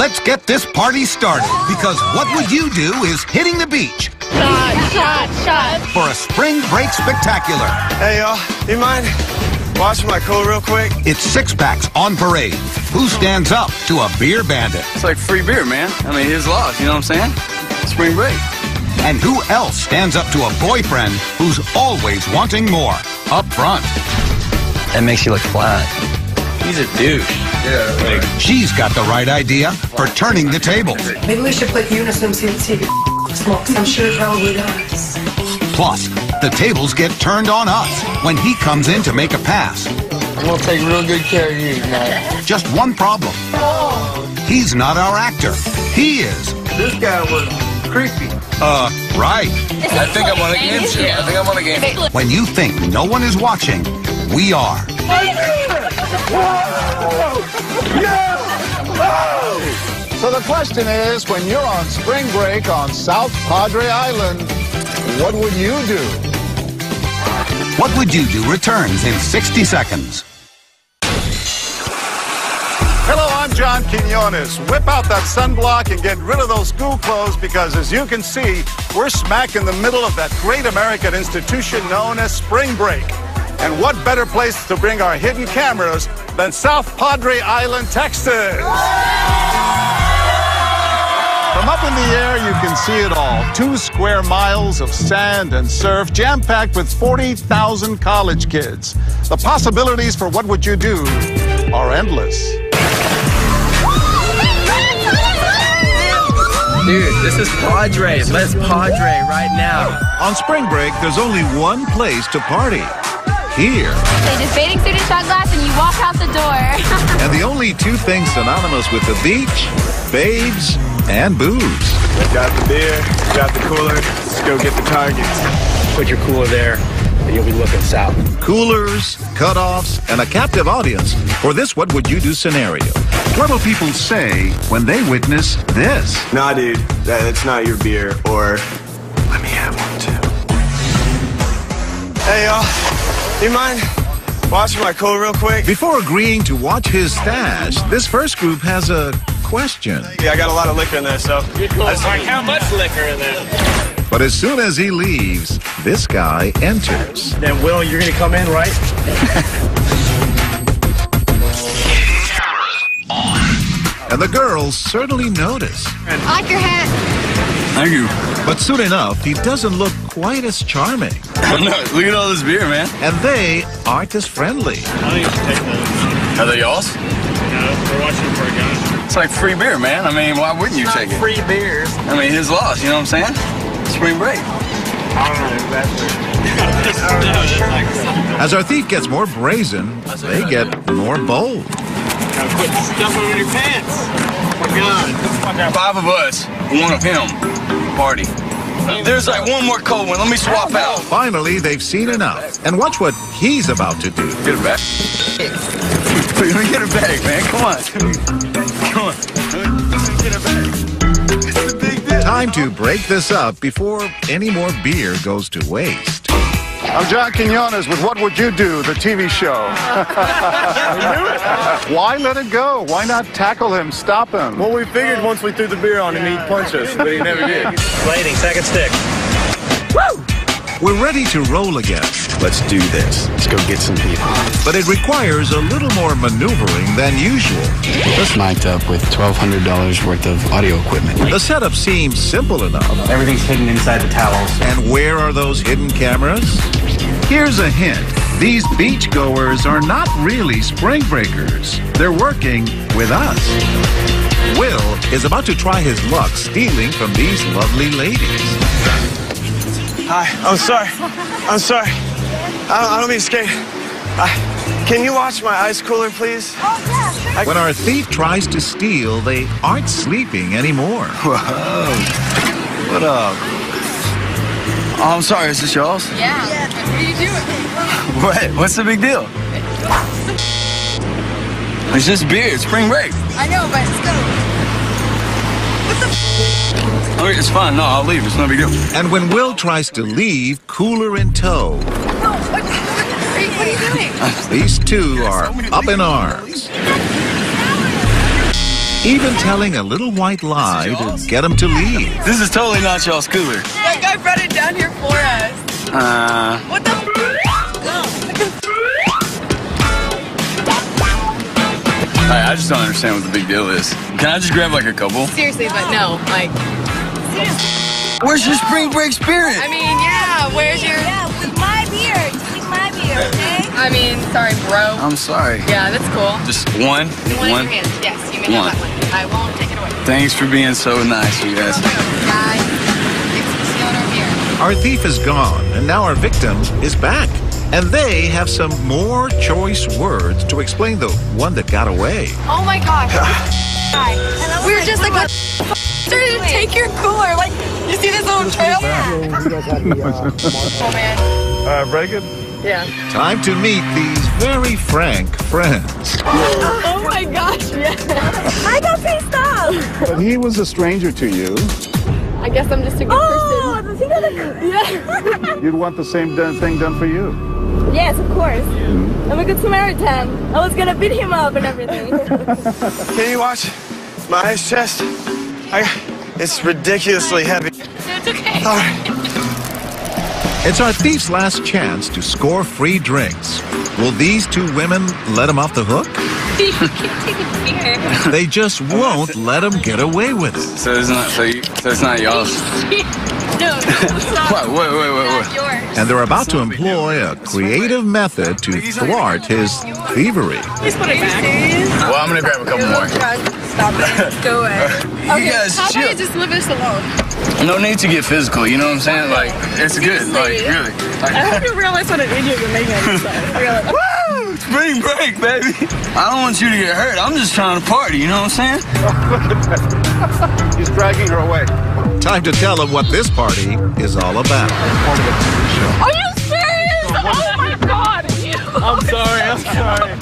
let's get this party started. Because what would you do is hitting the beach Shot, shot, shot. for a spring break spectacular. Hey, y'all, you mind watching my cool real quick? It's six packs on parade. Who stands up to a beer bandit? It's like free beer, man. I mean, his laws, you know what I'm saying? Spring break. And who else stands up to a boyfriend who's always wanting more? Up front. That makes you look flat. He's a douche. She's got the right idea for turning the tables. Maybe we should put Unison see see if it smokes. I'm sure it probably does. Plus, the tables get turned on us when he comes in to make a pass. I'm gonna take real good care of you tonight. Just one problem. Oh. He's not our actor. He is. This guy was creepy. Uh, right. I think I'm on a game show. I think I'm on a game show. When you think no one is watching, we are. So the question is, when you're on spring break on South Padre Island, what would you do? What Would You Do returns in 60 seconds. Hello, I'm John Quinones. Whip out that sunblock and get rid of those school clothes because, as you can see, we're smack in the middle of that great American institution known as spring break. And what better place to bring our hidden cameras than South Padre Island, Texas? From up in the air, you can see it all. Two square miles of sand and surf, jam packed with 40,000 college kids. The possibilities for what would you do are endless. Dude, this is Padre. Let's Padre right now. On spring break, there's only one place to party. Here. They just bathing suit and shot glass and you walk out the door. And the only two things synonymous with the beach, babes and booze. Got the beer, got the cooler. Let's go get the targets. Put your cooler there, and you'll be looking south. Coolers, cutoffs, and a captive audience for this What Would You Do scenario. What will people say when they witness this? Nah, dude, that, that's not your beer. Or let me have one too. Hey, y'all, you mind watching my cool real quick? Before agreeing to watch his stash, this first group has a question. Yeah, I got a lot of liquor in there, so. I just- Like how much liquor in there? But as soon as he leaves, this guy enters. Then Will, you're gonna come in, right? And the girls certainly notice. I like your hat. Thank you. But soon enough, he doesn't look quite as charming. Look at all this beer, man. And they aren't as friendly. Are they yours? No, we're watching for a gun. It's like free beer, man. I mean, why wouldn't you Not take it? free beers. I mean, his loss, you know what I'm saying? Spring break. I don't know. That's As our thief gets more brazen, they get more bold. Quit stuffing in your pants. Oh my God. Five of us, one of him. Party. There's like one more cold one. Let me swap out. Finally, they've seen enough. And watch what he's about to do. Get her back. Let me get her back, man. Come on. Come on. Get her back. It's a big deal. Time to break this up before any more beer goes to waste. I'm John Quinones with What Would You Do, the TV show. Why let it go? Why not tackle him, stop him? Well, we figured once we threw the beer on him, he'd punch us, but he never did. Blading, second stick. Woo! We're ready to roll again, Let's do this. Let's go get some people. but it requires a little more maneuvering than usual. Just mic'd up with $1,200 worth of audio equipment. The setup seems simple enough. Everything's hidden inside the towels. And where are those hidden cameras? Here's a hint. These beachgoers are not really spring breakers. They're working with us. Will is about to try his luck stealing from these lovely ladies. Hi, I'm sorry. I'm sorry. I don't, I don't mean to scare you. I, can you watch my ice cooler, please? Oh, when our thief tries to steal, they aren't sleeping anymore. What up? Oh, I'm sorry. Is this yours? Yeah. What are you doing? What? What's the big deal? It's just beer. It's spring break. I know, but still. Okay, oh, it's fine. No, I'll leave. It's no big deal. And when Will tries to leave, cooler in tow, No, what, what, what are you doing? these two are up in arms. Even telling a little white lie to get him to leave. This is totally not y'all's cooler. That guy brought it down here for us. Uh, What the? I, I just don't understand what the big deal is. Can I just grab like a couple? Seriously, but no, like. Where's your spring break spirit? I mean, yeah. Where's your? Yeah, with my beer. With okay? I mean, sorry, bro. I'm sorry. Yeah, that's cool. Just one? One, in. Yes, you may One. have that one. I won't take it away. Thanks for being so nice, you guys. It's the owner beer. Our thief is gone, and now our victim is back. And they have some more choice words to explain the one that got away. Oh my gosh. we were just like, what started to take your cooler. Like, you see this little trail? oh man. Uh, break it. Yeah. Time to meet these very frank friends. Oh my gosh, yeah. I got pissed off. But he was a stranger to you. I guess I'm just a good oh, person. Oh, the thing of the Yeah. You'd want the same done, thing done for you. Yes, of course. Mm-hmm. I'm a good Samaritan. I was gonna beat him up and everything. Can you watch my chest? I, it's ridiculously heavy. It's okay. All right. It's our thief's last chance to score free drinks. Will these two women let him off the hook? you can take a beer. They just won't let him get away with it. So it's not so, you, so it's not y'all's. no, it's not. What? Wait, wait, wait, Not wait. yours. And they're about to employ a creative method to thwart his thievery. Well, I'm gonna grab a couple more. Stop it. Go away. You guys How about chill. you just leave us alone? No need to get physical. You know what I'm saying? Like it's good. Like really. Like, I hope you realize what an idiot you're making of yourself. Woo! Spring break, baby. I don't want you to get hurt. I'm just trying to party. You know what I'm saying? He's dragging her away. Time to tell him what this party is all about. Are you serious? Oh my god. I'm sorry, I'm oh sorry.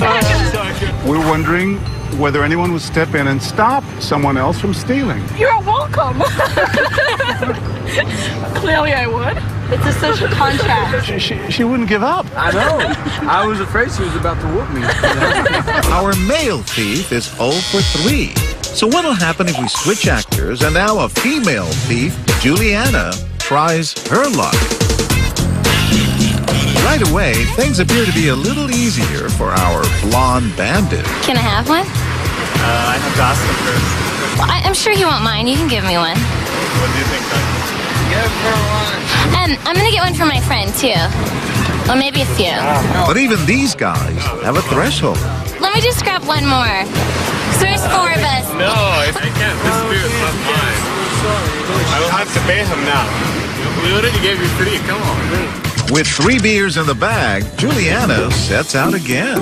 I'm sorry. We're wondering whether anyone would step in and stop someone else from stealing. You're welcome. Clearly I would. It's a social contract. She, she, she wouldn't give up. I know. I was afraid she was about to whoop me. Our male thief is 0 for 3. So what'll happen if we switch actors and now a female thief, Juliana, tries her luck? Right away, things appear to be a little easier for our blonde bandit. Can I have one? Uh, I have to ask him first. Well, I, I'm sure he won't mind. You can give me one. What do you think, Doug? Give her one. Um, I'm gonna get one for my friend too. Well, maybe a few. But even these guys have a threshold. Let me just grab one more. So there's four of us. No, I, I can't. This beer is not mine. I don't have to pay him now. We already gave you three. Come on. With three beers in the bag, Juliana sets out again.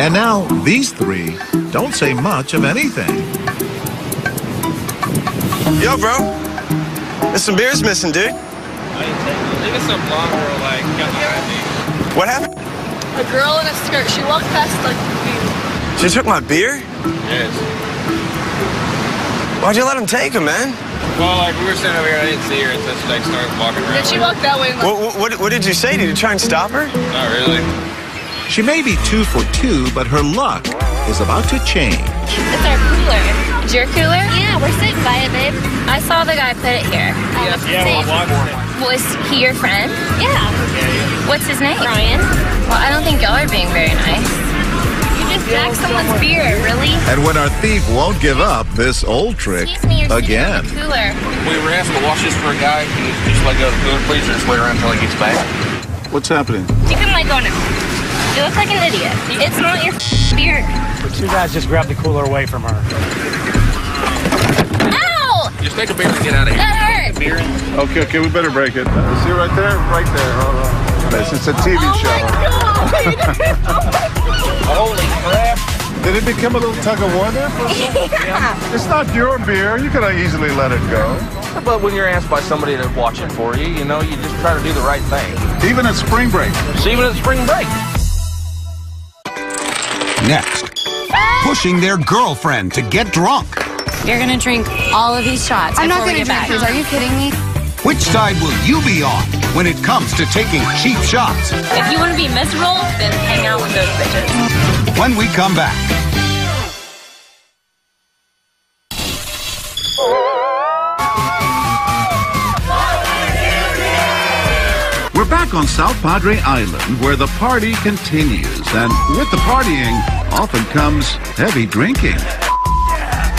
And now these three don't say much of anything. Yo, bro. There's some beers missing, dude. Look at some blonde girl like got behind me. What happened? A girl in a skirt. She walked past like me. She took my beer? Yes. Why'd you let him take them, man? Well, like we were sitting over here, I didn't see her until she like started walking around. Did she walk that way. Like, What, what, what, what did you say? Did you try and stop her? Not really. She may be two for two, but her luck is about to change. It's our cooler. It's your cooler? Yeah, we're sitting by it, babe. I saw the guy put it here. Yeah, we're walking. Was he your friend? Yeah. What's his name? Ryan. Well, I don't think y'all are being very nice. You just drank someone's beer, really? And when our thief won't give up this old trick me, you're sitting in again. cooler. We were asked to wash this for a guy. Can you just let go of the cooler, please, or just wait around until he gets back? What's happening? You can let go now. You look like an idiot. It's not your beer. Two guys just grabbed the cooler away from her. Ow! Just take a beer and get out of here. That hurt. Beer Okay, okay, we better break it. Uh, see right there? Right there. Hold on. This is a TV Oh show. Holy crap. Did it become a little tug of war there for a? Yeah. It's not your beer. You could have easily let it go. But when you're asked by somebody to watch it for you, you know, you just try to do the right thing. Even at spring break. So even at spring break. Next, pushing their girlfriend to get drunk. You're gonna drink all of these shots. I'm not gonna get drink these. Are you kidding me? Which side will you be on when it comes to taking cheap shots? If you want to be miserable, then hang out with those bitches. when we come back. On South Padre Island where the party continues, and with the partying often comes heavy drinking.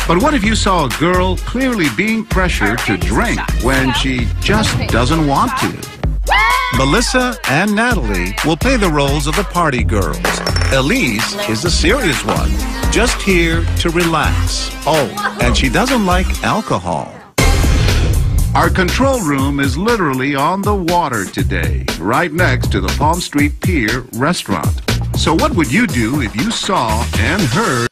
But what if you saw a girl clearly being pressured to drink when she just doesn't want to? Melissa and Natalie will play the roles of the party girls. Elise is the serious one, just here to relax. Oh, and she doesn't like alcohol. Our control room is literally on the water today, right next to the Palm Street Pier restaurant. So what would you do if you saw and heard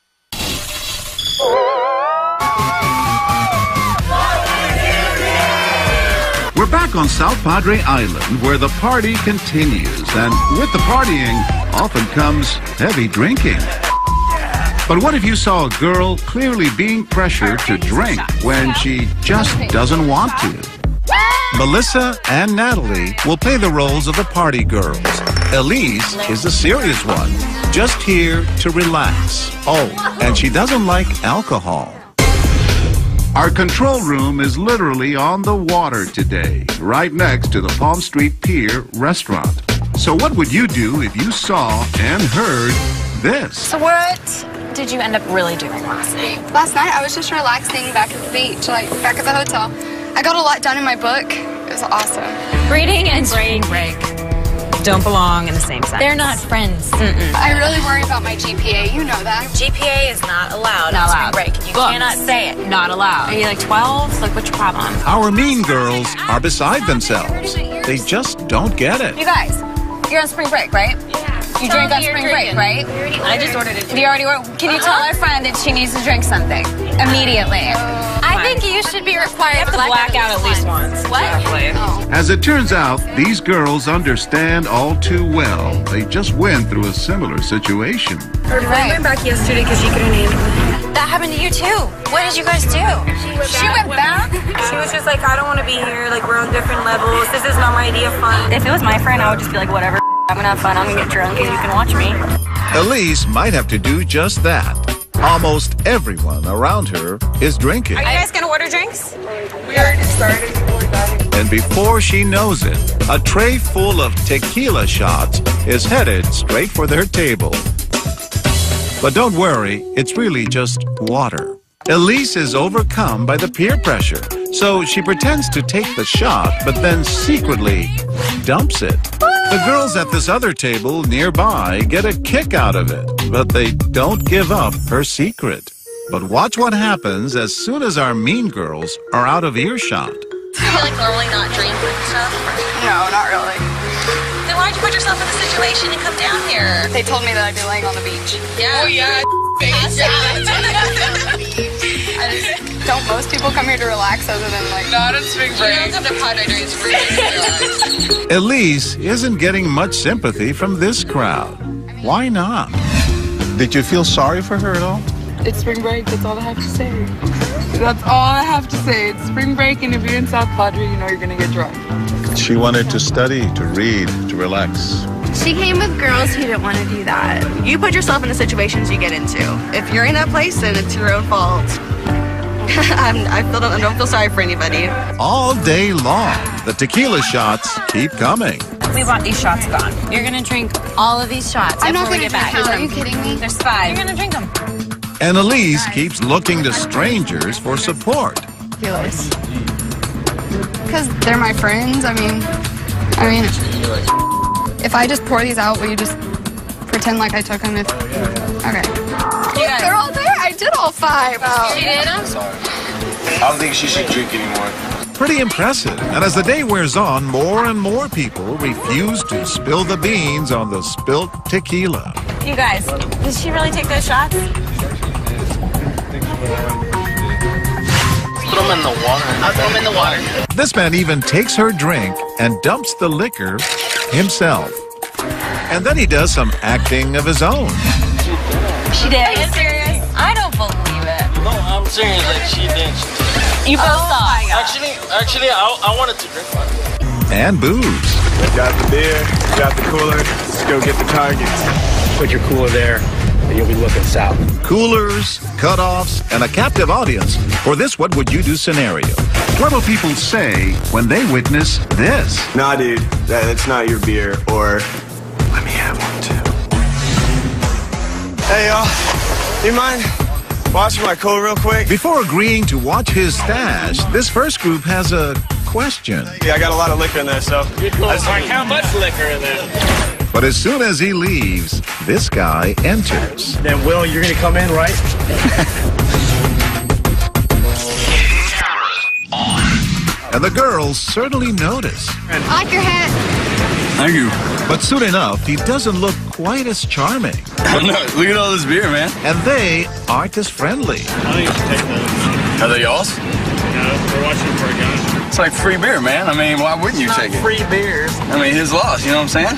We're back on South Padre Island where the party continues, and with the partying often comes heavy drinking. But what if you saw a girl clearly being pressured to drink when she just doesn't want to? Melissa and Natalie will play the roles of the party girls. Elise is the serious one, just here to relax. Oh, and she doesn't like alcohol. Our control room is literally on the water today, right next to the Palm Street Pier restaurant. So what would you do if you saw and heard this? So what did you end up really doing last night? Last night I was just relaxing back at the beach, like back at the hotel. I got a lot done in my book. It was awesome. Reading and spring break don't belong in the same sentence. They're not friends. I really worry about my GPA. You know that. GPA is not allowed Not allowed. break. You Books. cannot say it. Not allowed. Are you like 12? Like, what's your problem? Our mean girls are beside themselves. They just don't get it. You guys, you're on spring break, right? You Tell drink me on spring drinking. break, right? I just ordered it. You already ordered. Can you tell uh-huh. our friend that she needs to drink something immediately? Oh, I think you should be required to black out at least once. What? Oh. As it turns out, these girls understand all too well. They just went through a similar situation. Her friend went back yesterday because she couldn't handle it. That happened to you too. What did you guys do? She went back. She was just like, I don't want to be here. Like, we're on different levels. This is not my idea of fun. If it was my friend, I would just be like, whatever. I'm gonna have fun. I'm gonna get drunk, and you can watch me. Elise might have to do just that. Almost everyone around her is drinking. Are you guys gonna order drinks? We already started. And before she knows it, a tray full of tequila shots is headed straight for their table. But don't worry, it's really just water. Elise is overcome by the peer pressure, so she pretends to take the shot, but then secretly dumps it. The girls at this other table nearby get a kick out of it, but they don't give up her secret. But watch what happens as soon as our mean girls are out of earshot. Do you like normally not drink and stuff? No, not really. Then why'd you put yourself in the situation and come down here? They told me that I'd be laying on the beach. Yeah. Oh yeah. I just, don't most people come here to relax other than like Not on spring break. You don't come to Padre spring break. Elise isn't getting much sympathy from this crowd. Why not? Did you feel sorry for her at all? It's spring break. That's all I have to say. That's all I have to say. It's spring break, and if you're in South Padre, you know you're gonna get drunk. She wanted to study, to read, to relax. She came with girls who didn't want to do that. You put yourself in the situations you get into. If you're in that place, then it's your own fault. I'm, I feel don't, I don't feel sorry for anybody. All day long, the tequila shots keep coming. We want these shots gone. You're gonna drink all of these shots I'm not gonna get drink back. them. Are you kidding me? There's five. You're gonna drink them. And Elise keeps looking to strangers for support. Ridiculous. Because they're my friends. I mean, I mean, if I just pour these out, will you just pretend like I took them? If okay, guys- they're all there. I did all five. Oh. You did them? I don't think she should drink anymore. Pretty impressive. And as the day wears on, more and more people refuse to spill the beans on the spilt tequila. You guys, did she really take those shots? Throw them in the water. I'll throw them in the water. This man even takes her drink and dumps the liquor himself. And then he does some acting of his own. She did. Serious. Like she didn't. You both oh saw. Actually, actually, I, I wanted to drink one. And booze. Got the beer, got the cooler. Let's go get the targets. Put your cooler there. you'll be looking south. Coolers, cutoffs, and a captive audience for this What Would You Do scenario. What will people say when they witness this? Nah, dude, that's not your beer. Or let me have one too. Hey, y'all, you mind watching my cool real quick? Before agreeing to watch his stash, this first group has a question. Yeah, I got a lot of liquor in there, so. I just- Like how much liquor in there? But as soon as he leaves, this guy enters. Then, Will, you're going to come in, right? And the girls certainly notice. I like your hat. Thank you. But soon enough, he doesn't look quite as charming. Look, look at all this beer, man. And they aren't as friendly. I think you take those. Are they yours? No, we're watching for a gun. It's like free beer, man. I mean, why wouldn't you take it? Free beer. I mean, his loss, you know what I'm saying?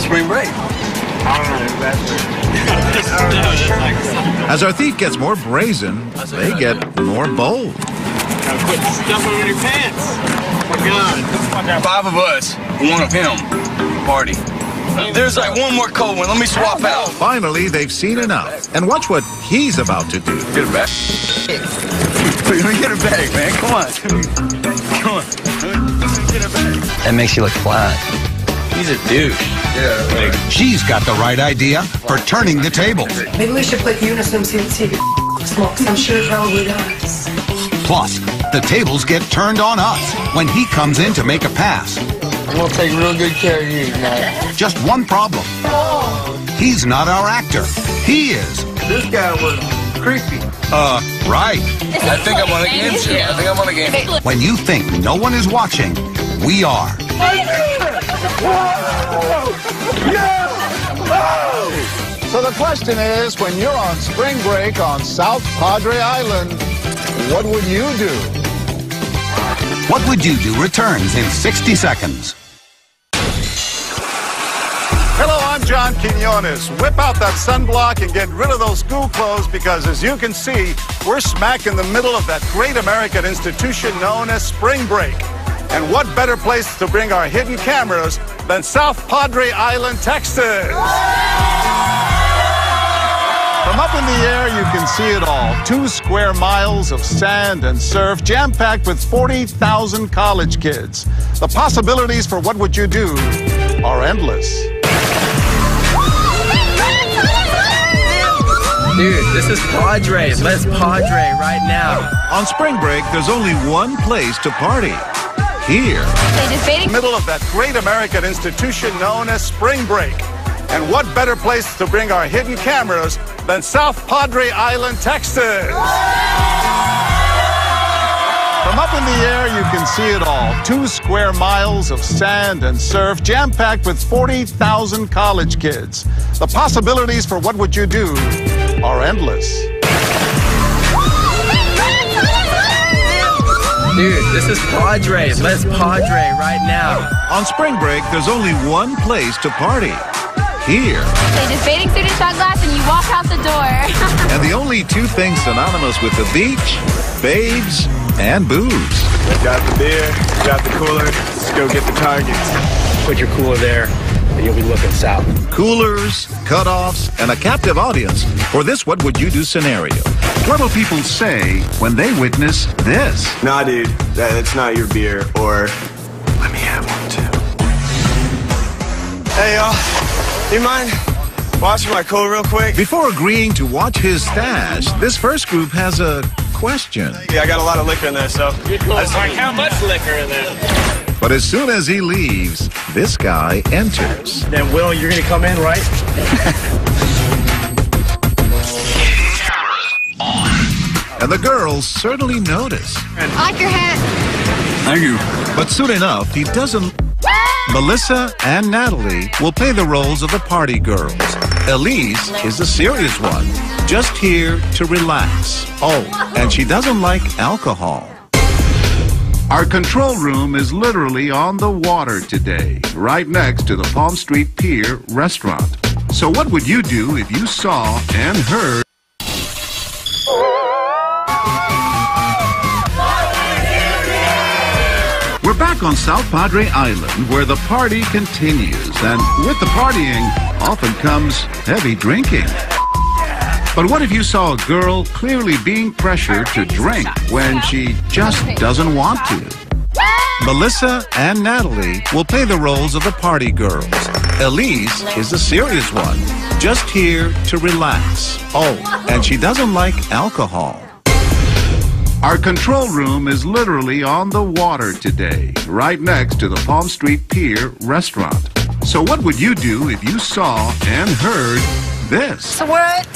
Spring break. I don't know. That's I don't know. That's like, As our thief gets more brazen, they get more bold. gotta quit stuffing in your pants. Oh my God. Five of us, one of him. Party. There's like one more cold one. Let me swap out. Finally, they've seen enough. And watch what he's about to do. Get it back. Let me get it back, man. Come on. Come on. Get it back. That makes you look flat. He's a douche. Yeah, like, She's got the right idea for turning the tables. Maybe we should put Unison see see if it smokes. I'm sure it probably does. Plus, the tables get turned on us when he comes in to make a pass. I'm gonna take real good care of you tonight. Just one problem. He's not our actor. He is. This guy was creepy. Uh, right. I think I'm on a game show. I think I'm on a game show. When you think no one is watching, we are. So the question is, when you're on spring break on South Padre Island, what would you do? What Would You Do returns in 60 seconds. I'm John Quinones. Whip out that sunblock and get rid of those school clothes because, as you can see, we're smack in the middle of that great American institution known as spring break. And what better place to bring our hidden cameras than South Padre Island, Texas? From up in the air, you can see it all. Two square miles of sand and surf, jam packed with 40,000 college kids. The possibilities for what would you do are endless. Dude, this is Padre. Let's Padre right now. On spring break, there's only one place to party. Here. They just baiting. middle of that great American institution known as spring break. And what better place to bring our hidden cameras than South Padre Island, Texas? From up in the air, you can see it all. Two square miles of sand and surf, jam packed with 40,000 college kids. The possibilities for what would you do are endless. Dude, this is Padre. Let's Padre right now. On spring break, there's only one place to party. Here. They just baiting suit and shot glass and you walk out the door. And the only two things synonymous with the beach babes and booze. Got the beer, got the cooler. Let's go get the targets. Put your cooler there, and you'll be looking south. Coolers, cutoffs, and a captive audience for this What Would You Do scenario. What will people say when they witness this? Nah, dude, that's not your beer. Or let me have one too. Hey, y'all, you mind watching my cool real quick? Before agreeing to watch his stash, this first group has a question. Yeah, I got a lot of liquor in there, so. I just- Like how much liquor in there? But as soon as he leaves, this guy enters. Then, Will, you're going to come in, right? And the girls certainly notice. I like your hat. Thank you. But soon enough, he doesn't. Melissa and Natalie will play the roles of the party girls. Elise is the serious one, just here to relax. Oh, and she doesn't like alcohol. Our control room is literally on the water today, right next to the Palm Street Pier restaurant. So, what would you do if you saw and heard? Back on South Padre Island where the party continues. And with the partying often comes heavy drinking. But what if you saw a girl clearly being pressured to drink when she just doesn't want to? Melissa and Natalie will play the roles of the party girls. Elise is the serious one, just here to relax. Oh, and she doesn't like alcohol. Our control room is literally on the water today, right next to the Palm Street Pier restaurant. So, what would you do if you saw and heard this? So what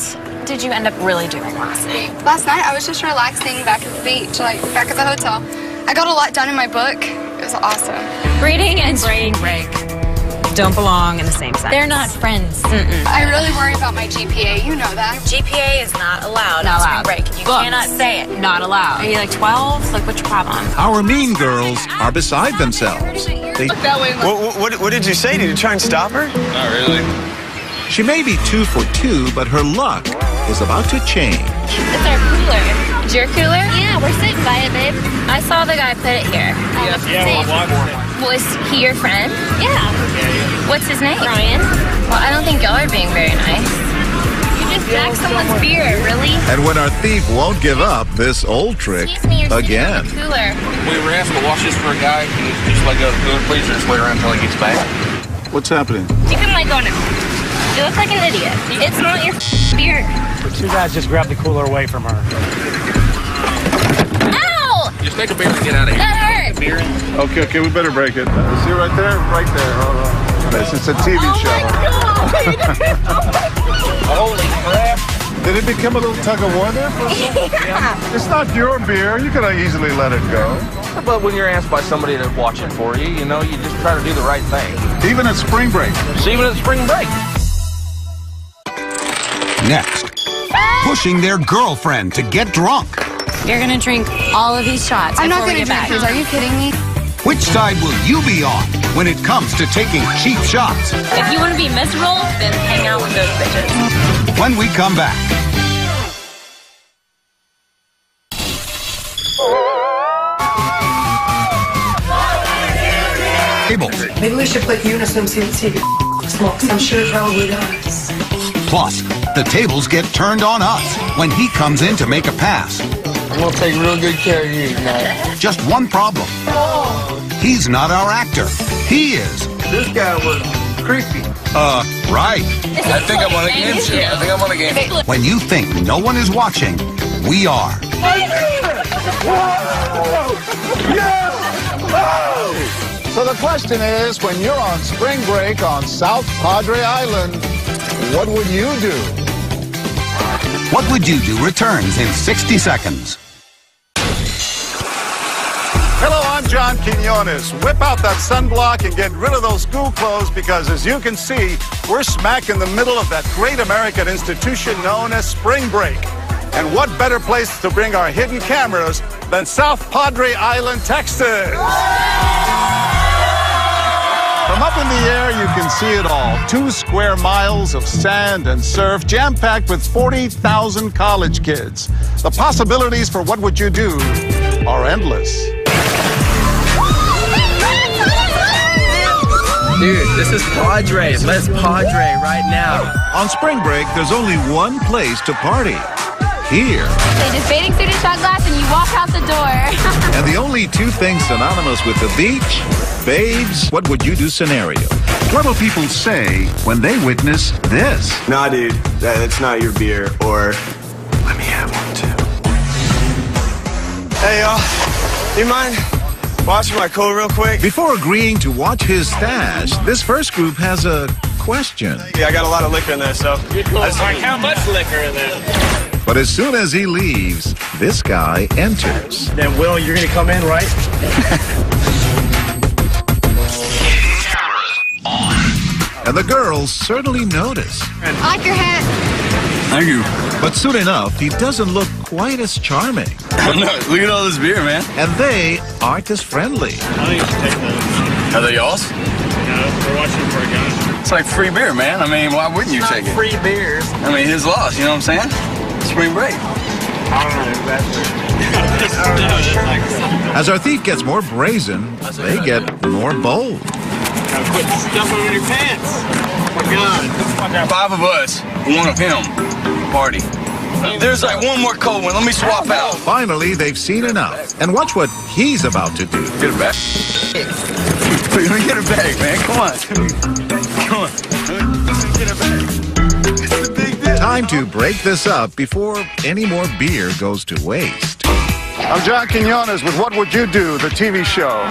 did you end up really doing last night? Last night, I was just relaxing back at the beach, like back at the hotel. I got a lot done in my book. It was awesome. Reading and spring break don't belong in the same sentence. They're not friends. Mm-mm. I really worry about my GPA. You know that. GPA is not allowed Not allowed. spring break. You Books. cannot say it. Not allowed. Are you like 12? Like, what's your problem? Our mean girls are beside themselves. They, that way. What, what, what did you say? Did you try and stop her? Not really. she may be two for two, but her luck is about to change. It's our cooler. It's your cooler? Yeah, we're sitting by it, babe. I saw the guy put it here. Was he your friend? Yeah. What's his name? Ryan. Well, I don't think y'all are being very nice. You just drank someone's beer, really? And when our thief won't give up this old trick Excuse me, you're sitting in again. the cooler. We were asked to watch this for a guy. Can you just let go of the cooler, please, or just wait around until he gets back? What's happening? You can let go now. You look like an idiot. It's not your beer. Two guys just grabbed the cooler away from her. Ow! Just make a beer and get out of here. That hurt. Beer and Okay, okay, we better break it. Uh, see right there? Right there. Hold on. This is a TV Oh show. Holy crap. Did it become a little tug of war there for a second? Yeah. It's not your beer. You could have easily let it go. But when you're asked by somebody to watch it for you, you know, you just try to do the right thing. Even at spring break. It's even at spring break. Next, pushing their girlfriend to get drunk. You're gonna drink all of these shots I'm not before we going to get drink back. these. Are you kidding me? Which side will you be on when it comes to taking cheap shots? If you want to be miserable, then hang out with those bitches. When we come back. Tables, Maybe we should put Unison see see smokes. I'm sure it probably does. plus, the tables get turned on us when he comes in to make a pass. I'm gonna take real good care of you tonight. Just one problem. He's not our actor. He is. This guy was creepy. Uh, right. I think I'm on a game show. I think I'm on a game show. When you think no one is watching, we are. So the question is, when you're on spring break on South Padre Island, what would you do? What Would You Do returns in 60 seconds. John Quinones. Whip out that sunblock and get rid of those school clothes because, as you can see, we're smack in the middle of that great American institution known as spring break. And what better place to bring our hidden cameras than South Padre Island, Texas? From up in the air, you can see it all. Two square miles of sand and surf, jam packed with 40,000 college kids. The possibilities for what would you do are endless. Dude, this is Padre. Let's Padre right now. On spring break, there's only one place to party. Here. They just bathing suit and shot glass and you walk out the door. And the only two things synonymous with the beach, babes, what would you do scenario. What will people say when they witness this? Nah, dude, that, that's not your beer. Or let me have one too. Hey, y'all, you mind watching my cooler real quick? Before agreeing to watch his stash, this first group has a question. Yeah, I got a lot of liquor in there, so. I just- Like how much liquor in there? But as soon as he leaves, this guy enters. Then, Will, you're going to come in, right? And the girls certainly notice. I like your hat. Thank you. But soon enough, he doesn't look quite as charming. Look at all this beer, man. And they aren't as friendly. I think you should take those. Are they yours? No, we're watching for a guy. It's like free beer, man. I mean, why wouldn't you Not take it? free beers. I mean, his loss, you know what I'm saying? Spring break. I don't know exactly. As our thief gets more brazen, they get more bold. Gotta quit stuffing in your pants. Oh my God. Five of us, one of him. Party. There's like one more cold one. Let me swap out. Finally, they've seen enough. And watch what he's about to do. Get it back. Let me get it back, man. Come on. Come on. Let me get it back. It's a big deal. Time to break this up before any more beer goes to waste. I'm John Quinones with What Would You Do, the TV show.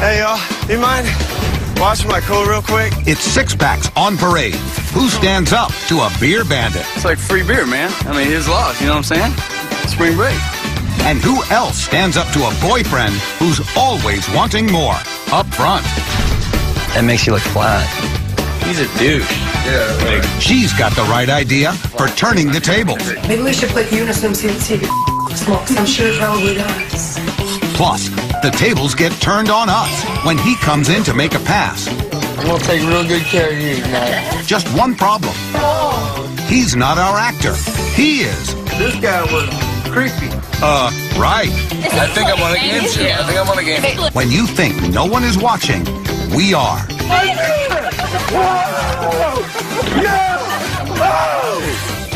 Hey, y'all, you mind watching my cooler real quick? It's six packs on parade. Who stands up to a beer bandit? It's like free beer, man. I mean, his loss. You know what I'm saying? Spring break. And who else stands up to a boyfriend who's always wanting more? Up front. That makes you look flat. He's a douche. Yeah, like. She's got the right idea for turning the tables. Maybe we should play Unison see see if it smokes. I'm sure it probably does. Plus, the tables get turned on us when he comes in to make a pass. I'm gonna take real good care of you tonight. Just one problem. He's not our actor. He is. This guy was creepy. Uh, right. I think I'm on a game show. I think I'm on a game show. When you think no one is watching, we are.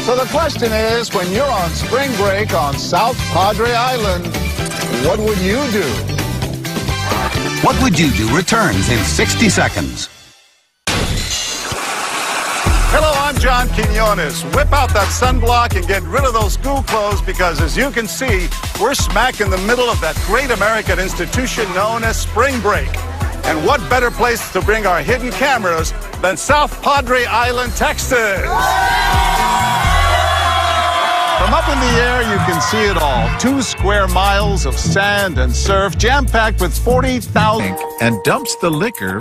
So the question is, when you're on spring break on South Padre Island, what would you do? What Would You Do returns in 60 seconds. Hello, I'm John Quinones. Whip out that sunblock and get rid of those school clothes because, as you can see, we're smack in the middle of that great American institution known as spring break. And what better place to bring our hidden cameras than South Padre Island, Texas? From up in the air, you can see it all. Two square miles of sand and surf, jam packed with 40,000. And dumps the liquor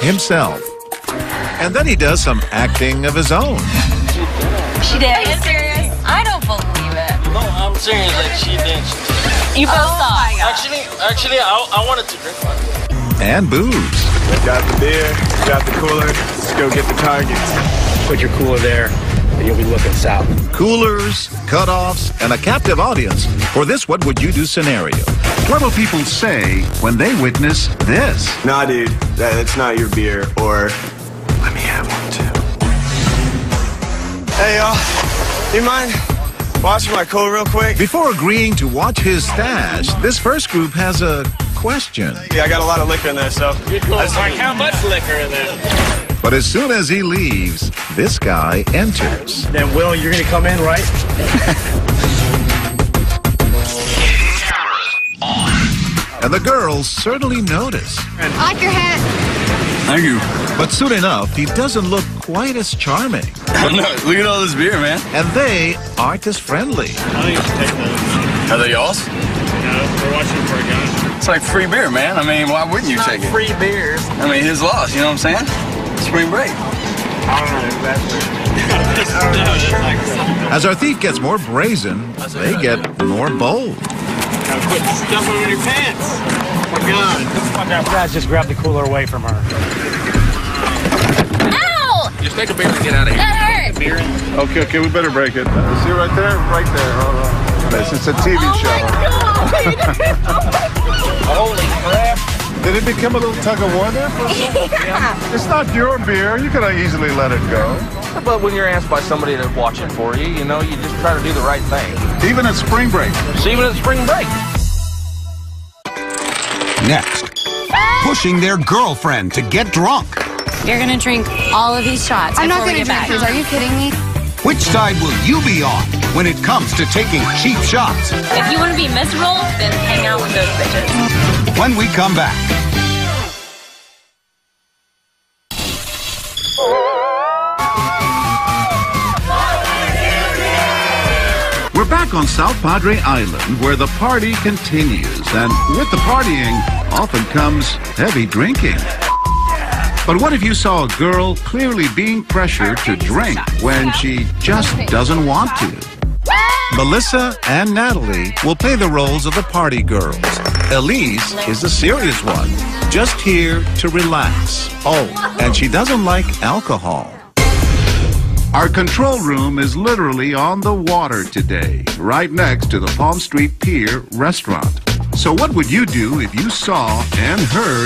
himself. And then he does some acting of his own. She did. Are you serious? I don't believe it. No, I'm serious. Like she did. You both oh saw. Actually, actually, I, I wanted to drink one. And booze. Got the beer, got the cooler. Let's go get the targets. Put your cooler there, and you'll be looking south. Coolers, cutoffs, and a captive audience for this What Would You Do scenario. What will people say when they witness this? Nah, dude, that's not your beer. Or let me have one too. Hey, y'all, you mind watching my cooler real quick? Before agreeing to watch his stash, this first group has a question. Yeah, I got a lot of liquor in there, so. Like how much liquor in there? But as soon as he leaves, this guy enters. Then, Will, you're going to come in, right? And the girls certainly notice. I like your hat. Thank you. But soon enough, he doesn't look quite as charming. no, look at all this beer, man. And they aren't as friendly. I think you should. Are they yours? No, we're watching for a gun. It's like free beer, man. I mean, why wouldn't you Not take it? free beers. I mean, his loss. You know what I'm saying? Spring break. I don't know exactly. no, it's like As our thief gets more brazen, they get more bold. Gotta quit stuffing in your pants. Oh my God. You guys just grab the cooler away from her. Ow! Just take a beer and get out of here. That hurt. Okay, okay, we better break it. Uh, see right there? Right there. Hold on. This is a TV Oh show. Oh Holy crap. Did it become a little tug of war there for a? Yeah. It's not your beer. You could have easily let it go. But when you're asked by somebody to watch it for you, you know, you just try to do the right thing. Even at spring break. So even at spring break. Next, pushing their girlfriend to get drunk. You're gonna drink all of these shots. I'm not before going to get drink these. Are you kidding me? Which side will you be on when it comes to taking cheap shots? If you want to be miserable, then hang out with those bitches. When we come back. We're back on South Padre Island where the party continues, and with the partying often comes heavy drinking. But what if you saw a girl clearly being pressured to drink when she just doesn't want to? Melissa and Natalie will play the roles of the party girls. Elise is the serious one, just here to relax. Oh, and she doesn't like alcohol. Our control room is literally on the water today, right next to the Palm Street Pier restaurant. So what would you do if you saw and heard